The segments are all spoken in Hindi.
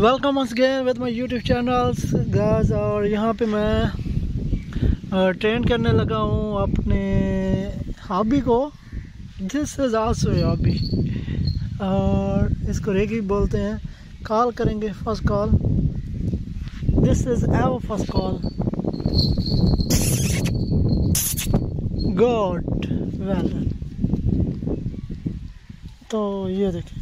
Welcome again with my YouTube channels guys और यहाँ पे मैं ट्रेन करने लगा हूँ अपने हॉबी को दिस इज़ आल्सो हॉबी और इसको रेगी बोलते हैं। कॉल करेंगे first call this is ever first call God well तो ये देखें।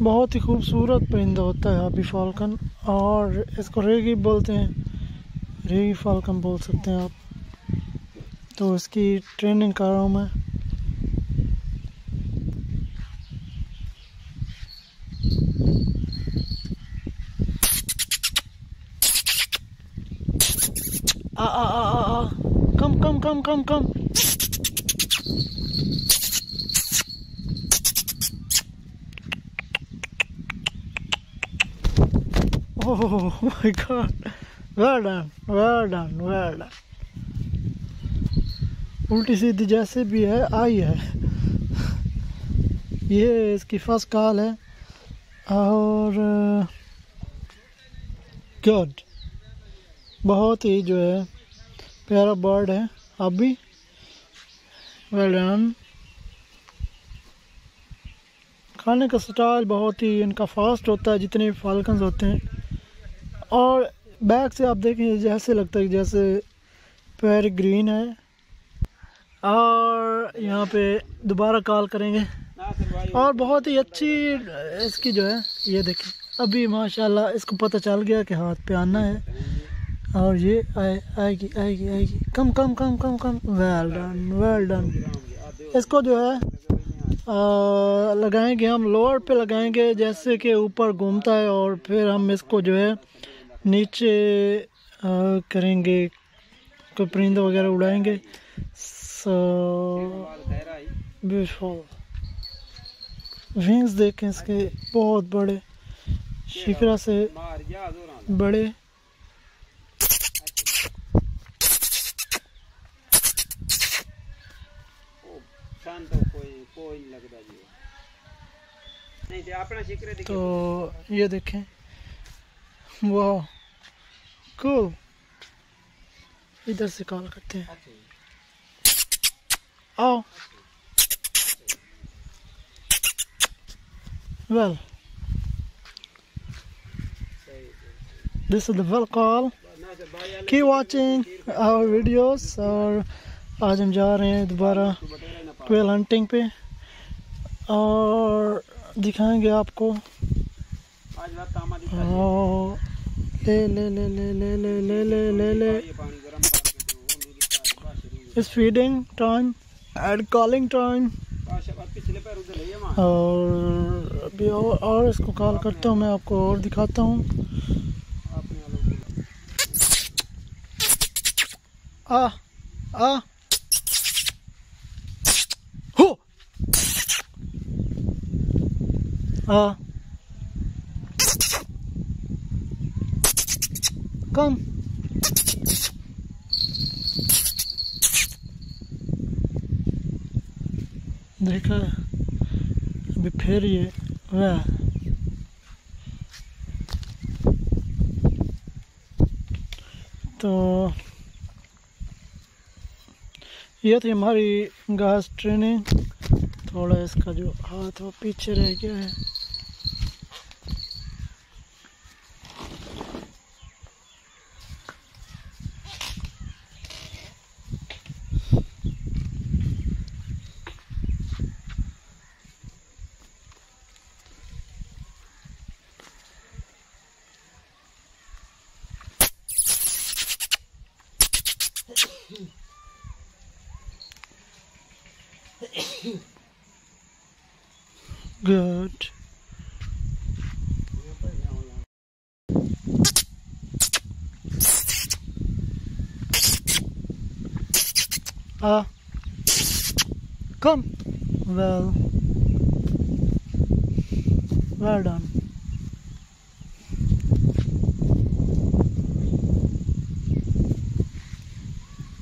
बहुत ही खूबसूरत परिंदा होता है हाबी फाल्कन, और इसको रेगी बोलते हैं। रेगी फाल्कन बोल सकते हैं आप। तो इसकी ट्रेनिंग कर रहा हूँ मैं? आ आ आ आ आ। कम come come come come. Oh my god. Well done, well done, well done. उल्टी सीधी जैसे भी है आई है। ये इसकी फ़र्स्ट कॉल है। और गुड बहुत ही जो है प्यारा बर्ड है। अभी वेल डन खाने का स्टाइल बहुत ही इनका फास्ट होता है जितने फाल्कन्स होते हैं। और बैक से आप देखें जैसे लगता है जैसे पैर ग्रीन है। और यहाँ पे दोबारा कॉल करेंगे। और बहुत ही अच्छी इसकी जो है ये देखें। अभी माशाल्लाह इसको पता चल गया कि हाथ पे आना है। और ये आए आएगी आएगी आएगी। Come come come come come. Well done well done इसको जो है आ, लगाएँगे हम लोअर पे लगाएँगे जैसे कि ऊपर घूमता है। और फिर हम इसको जो है नीचे आ, करेंगे कोई परिंदा वगैरह उड़ाएँगे। सो ब्यूटीफुल विंग्स देखें इसके बहुत बड़े। शिकरा से बड़े। तो ये देखें। वाह कूल इधर से कॉल करते हैं। आओ। Well, this is the well call. Keep watching our videos और आज हम जा रहे हैं दोबारा ट्वेल हंटिंग पे और दिखाएँगे आपको ले ले ले ले ले ले ले ले ले ले फीडिंग टाइम एड कॉलिंग टाइम और अभी और, और इसको कॉल करता हूँ मैं आपको और दिखाता हूँ। आ आ। हो। आ। कम देखा, अभी फिर ये, वह। तो ये थी हमारी घास ट्रेनिंग थोड़ा इसका जो हाथ वो पीछे रह गया है। Good. Ah, uh, come. Well, well done.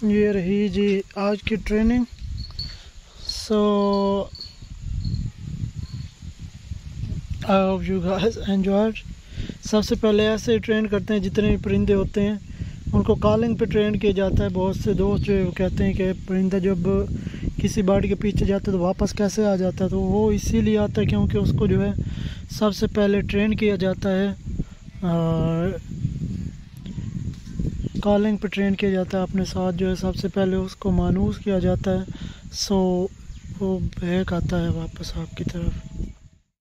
ये रही जी आज की training so I hope you guys enjoy सबसे पहले ऐसे ट्रेन करते हैं जितने भी परिंदे होते हैं। उनको कॉलिंग पे ट्रेन किया जाता है। बहुत से दोस्त जो कहते हैं कि परिंदा जब किसी बाड़ी के पीछे जाता है तो वापस कैसे आ जाता है? तो वो इसीलिए आता है क्योंकि उसको जो है सबसे पहले ट्रेन किया जाता है। कॉलिंग पे ट्रेन किया जाता है। अपने साथ जो है सबसे पहले उसको मानूस किया जाता है। सो वो बैग आता है वापस आपकी तरफ़।